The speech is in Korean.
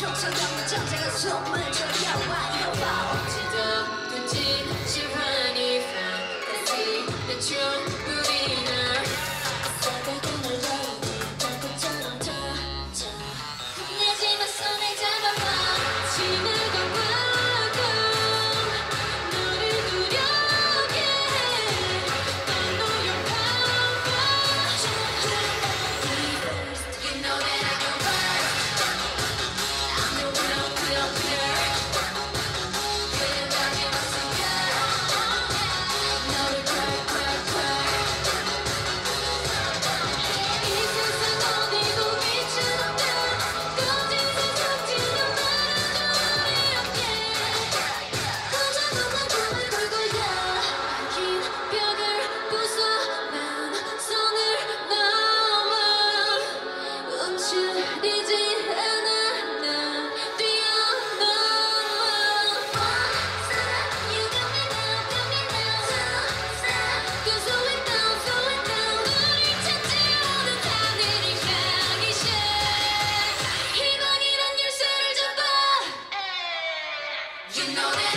쫓아가는 전쟁은 숨을 졸여와 이거 봐 어찌든 둔진 시간이 fantasy 내 춤을 You know that.